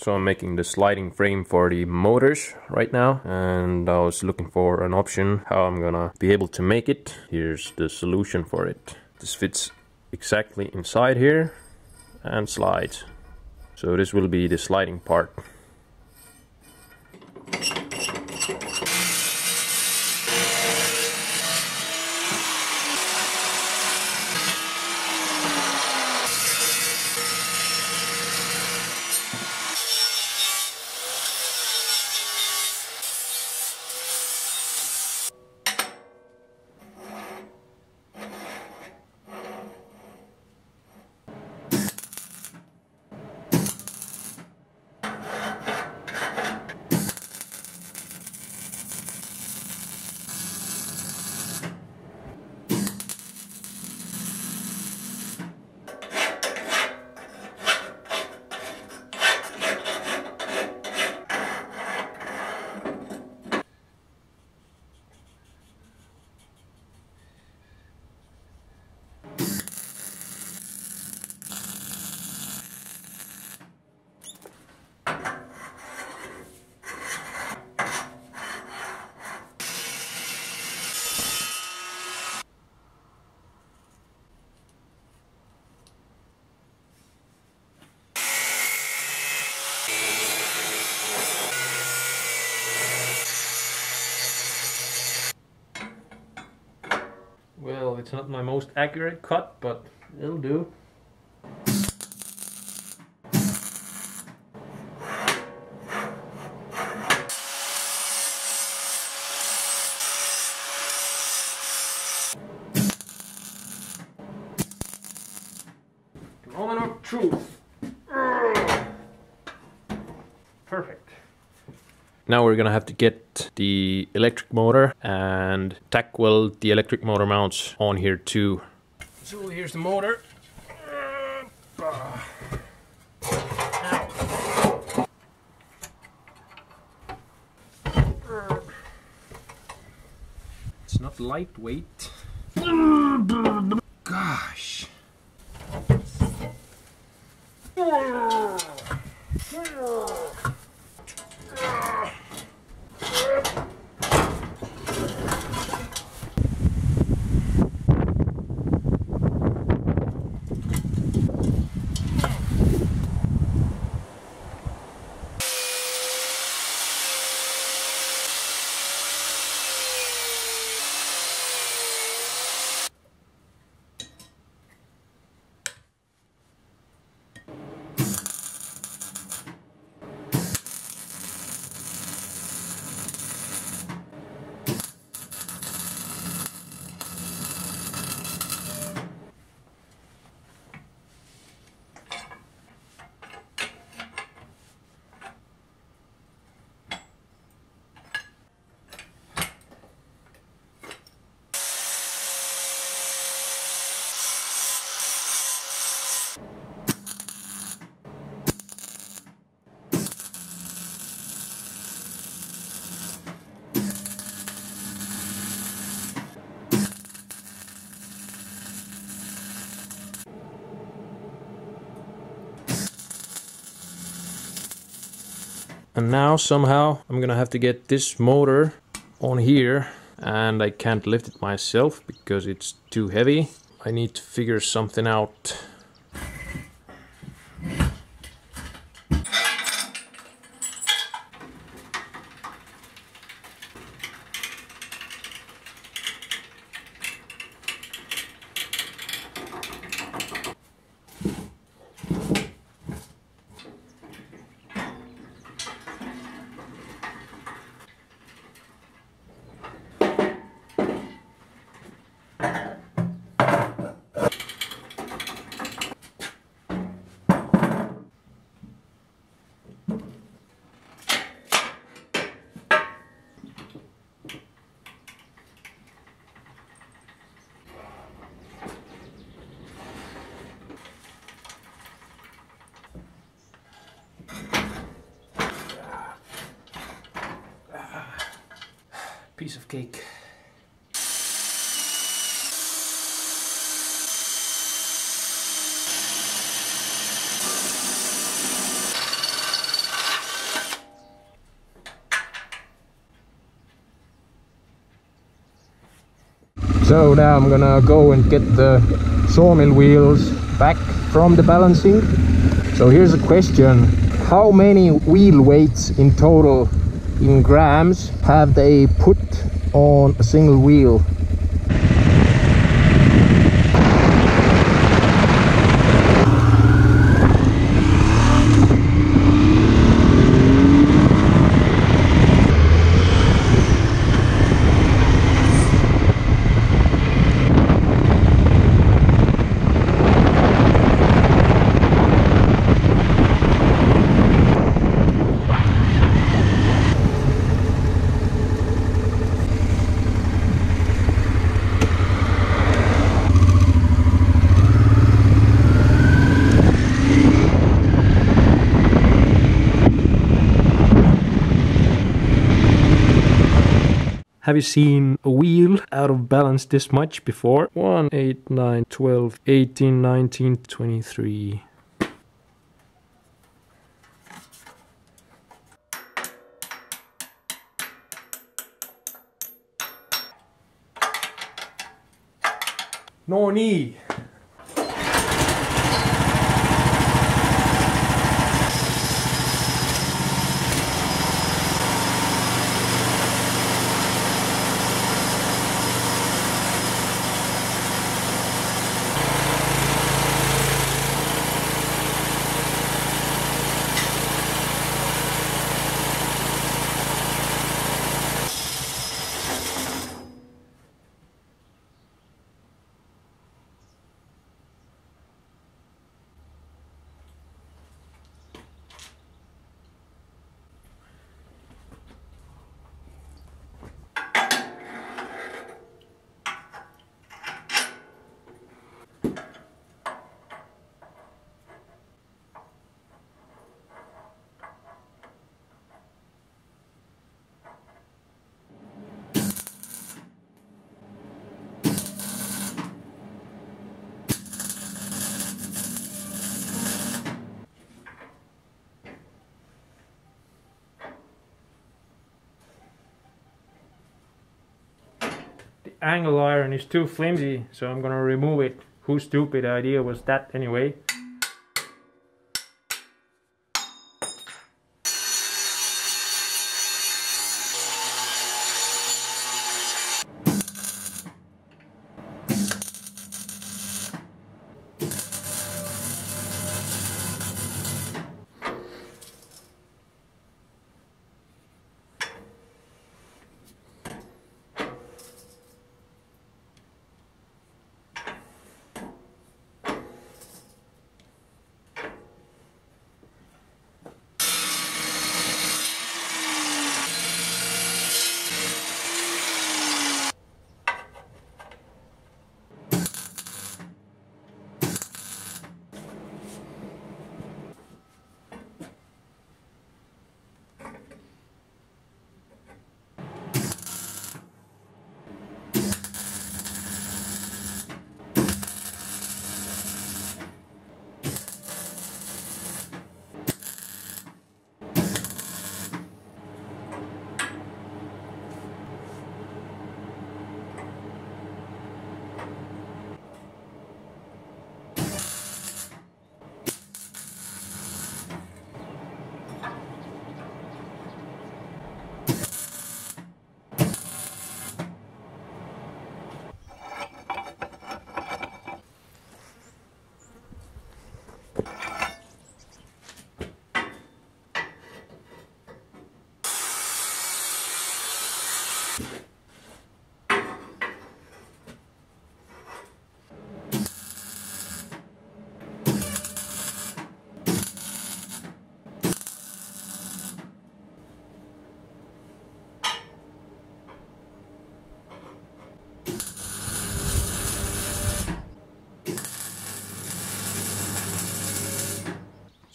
So I'm making the sliding frame for the motors right now and I was looking for an option how I'm gonna be able to make it. Here's the solution for it. This fits exactly inside here and slides. So this will be the sliding part. It's not my most accurate cut, but it'll do. Moment of truth. Now we're gonna have to get the electric motor and tack weld the electric motor mounts on here too. So here's the motor. It's not lightweight. Gosh. And now somehow I'm gonna have to get this motor on here and I can't lift it myself because it's too heavy. I need to figure something out. piece of cake. So now I'm gonna go and get the sawmill wheels back from the balancing. So here's a question. How many wheel weights in total in grams have they put on a single wheel? Have you seen a wheel out of balance this much before? 1, 8, 9, 12, 18, 19, 23. No need. Angle iron is too flimsy, so I'm gonna remove it. Whose stupid idea was that anyway?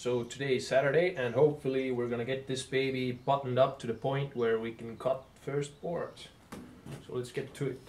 So today is Saturday and hopefully we're gonna get this baby buttoned up to the point where we can cut first boards. So let's get to it.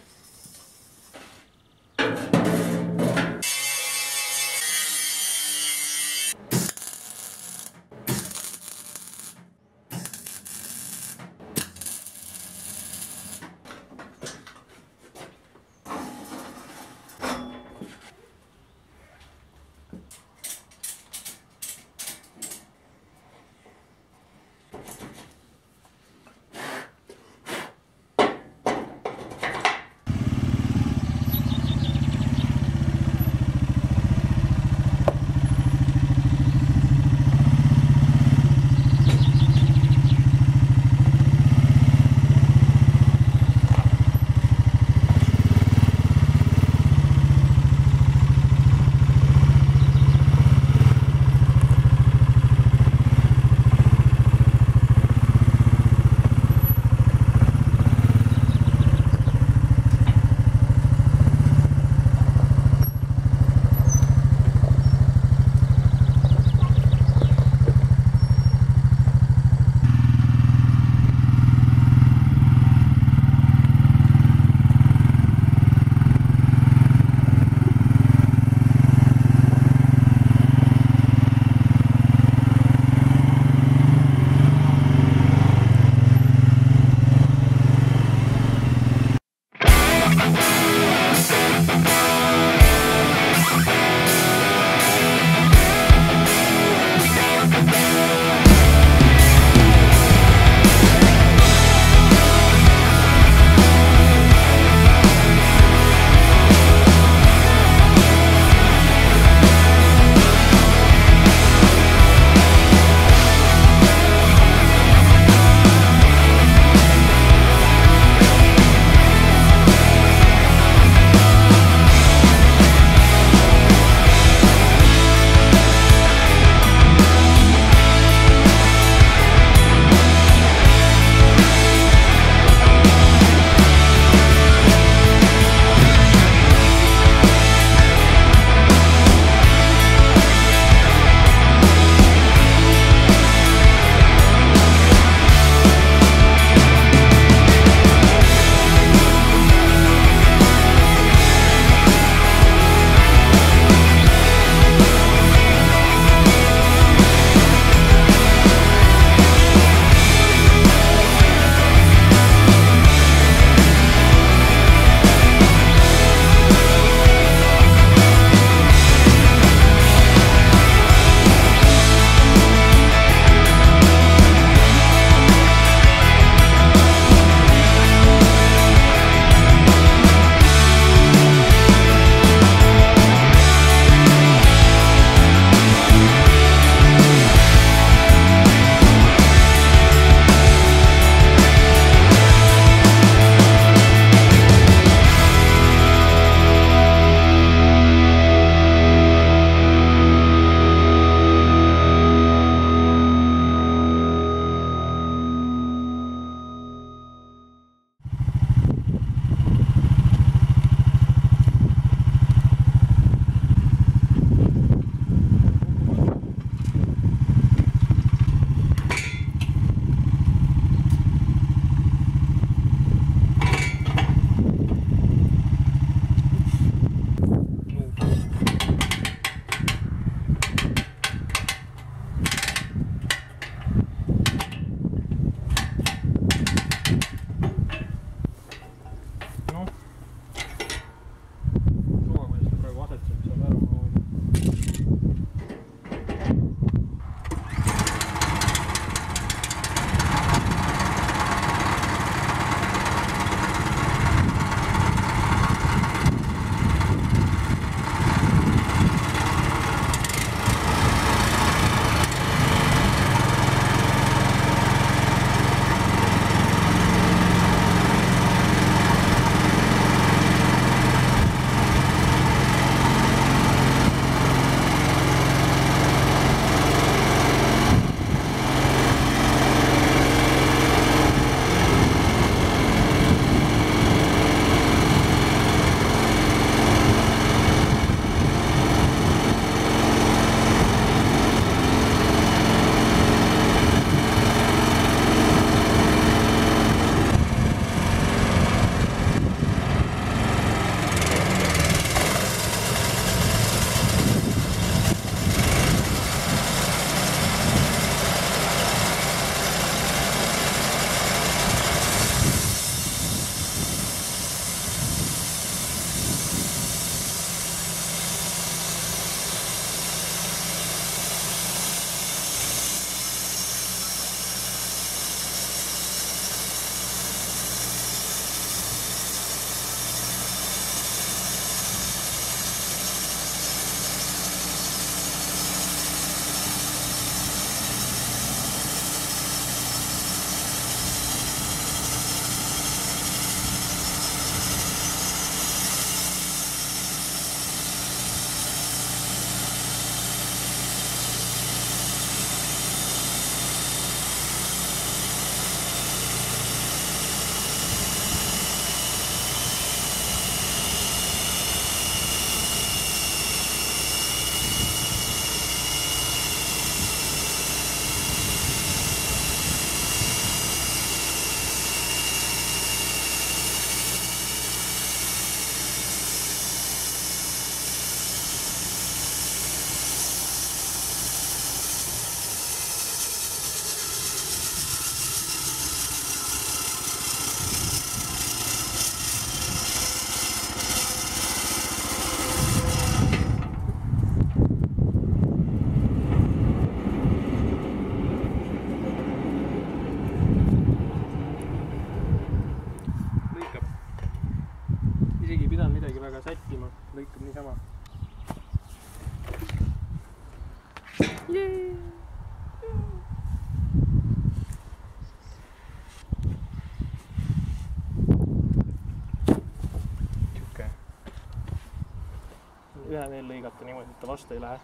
Ta vastu ei lähe.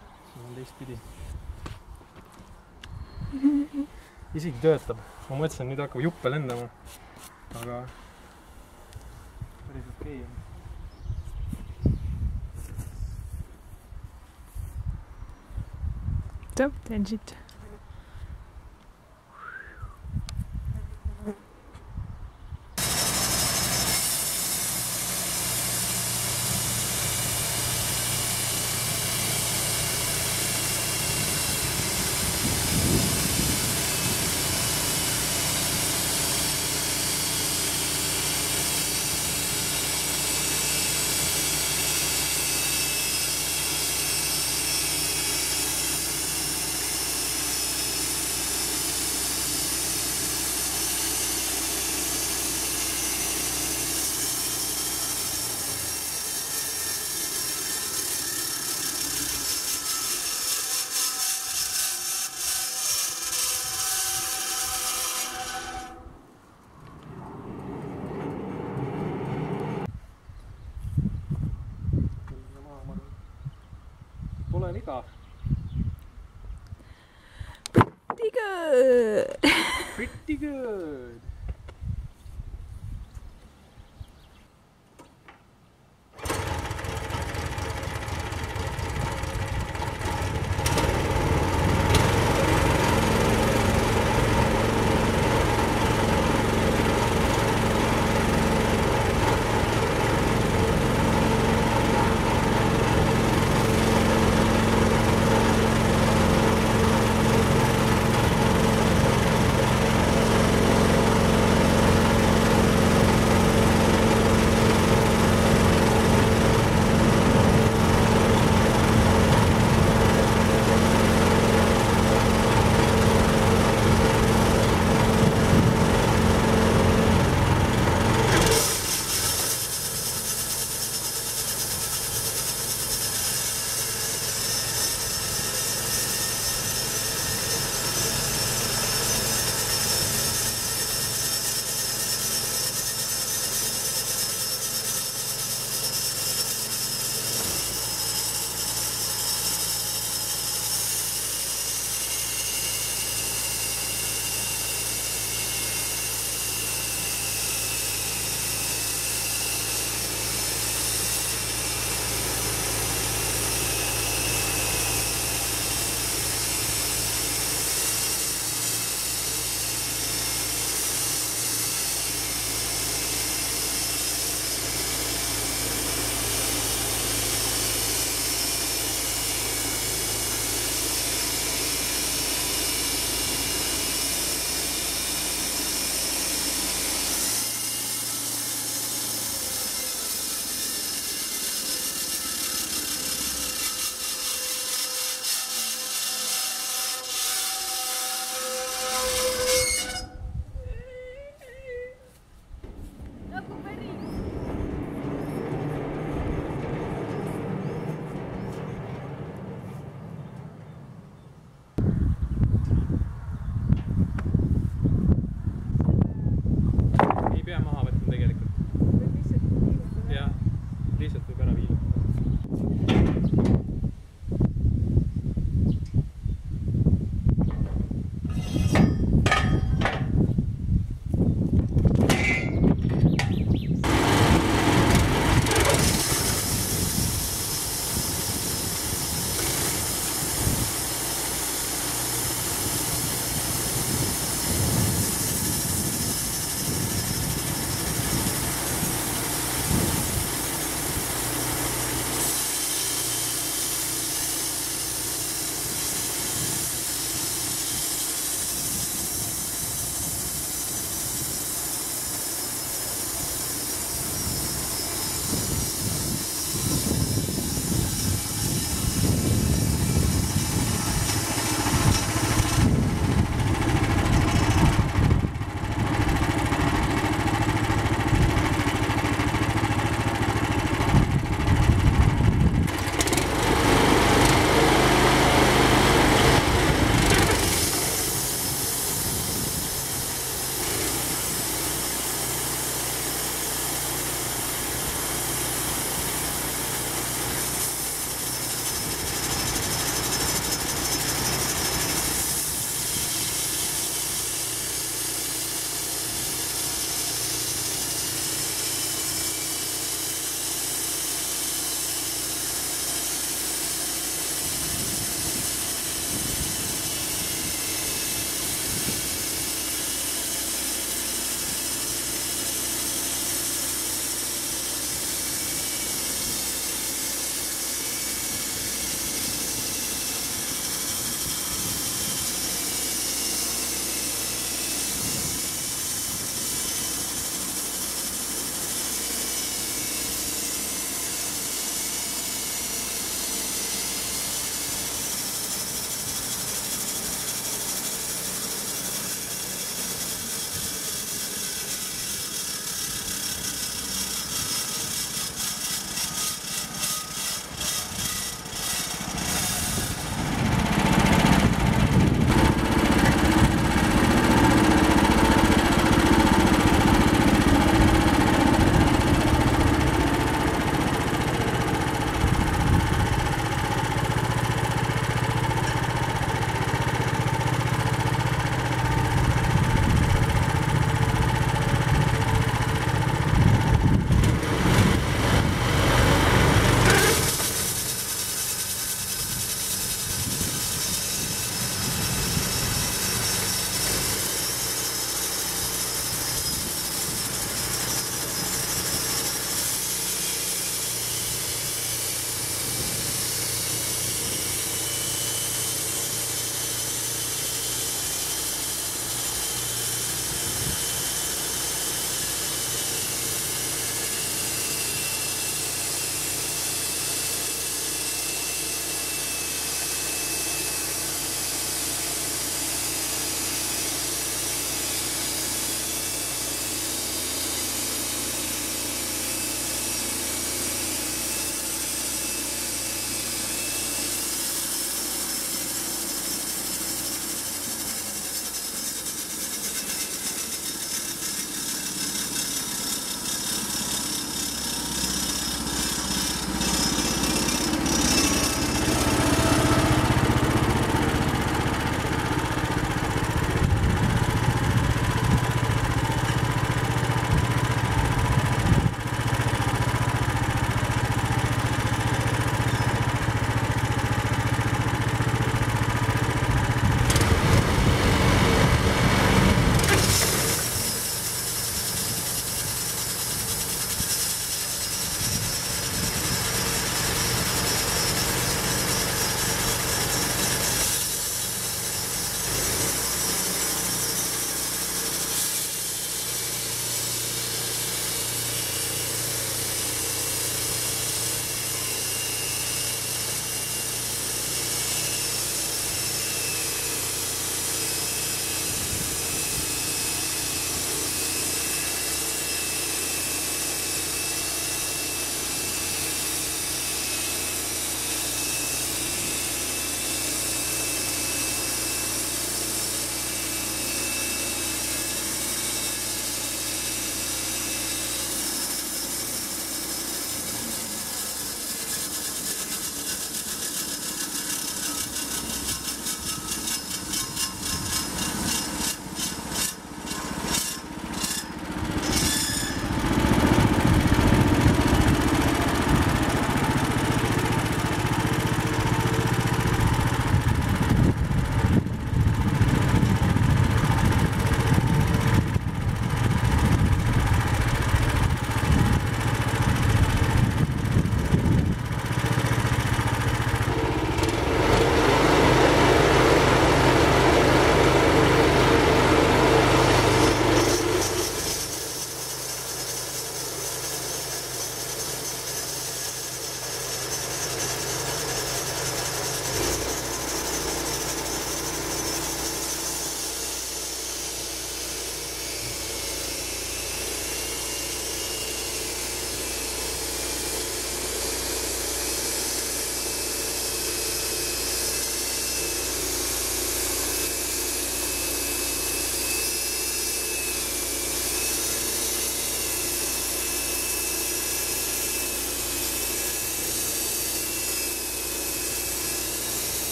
teistpidi. isegi töötab, ma mõtlesin, nüüd hakkab juppe lendama. aga päris okei on. So, teen siit. Pole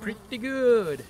Pretty good.